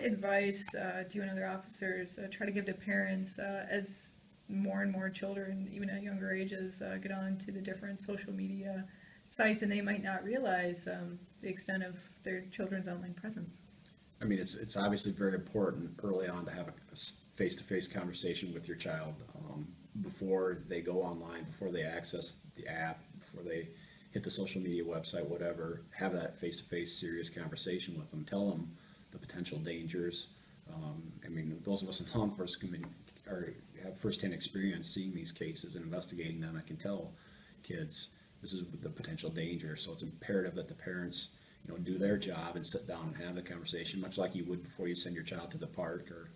what advice uh, do you and other officers uh, try to give to parents uh, as more and more children, even at younger ages, uh, get on to the different social media sites and they might not realize um, the extent of their children's online presence? I mean, it's, it's obviously very important early on to have a face-to-face conversation with your child um, before they go online, before they access the app, before they hit the social media website, whatever. Have that face-to-face serious conversation with them. Tell them the potential dangers. Um, I mean, those of us in law enforcement are, have firsthand experience seeing these cases and investigating them. I can tell kids this is the potential danger. So it's imperative that the parents, you know, do their job and sit down and have the conversation, much like you would before you send your child to the park or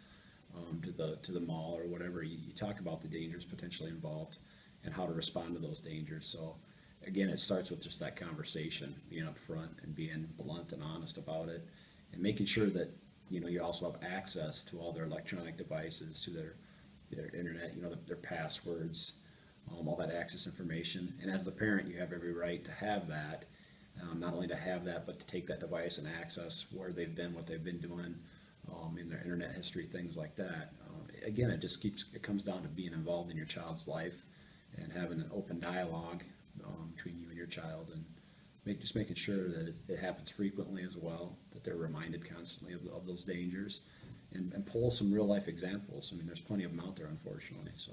um, to the to the mall or whatever. You, you talk about the dangers potentially involved and how to respond to those dangers. So again, it starts with just that conversation, being upfront and being blunt and honest about it, and making sure that you know you also have access to all their electronic devices, to their their internet, you know, their passwords, um, all that access information. And as the parent, you have every right to have that. Um, not only to have that, but to take that device and access where they've been, what they've been doing, um, in their internet history, things like that. Um, again, it just keeps, it comes down to being involved in your child's life and having an open dialogue um, between you and your child and make, just making sure that it, it happens frequently as well, that they're reminded constantly of, of those dangers and, and pull some real life examples. I mean, there's plenty of them out there, unfortunately, so.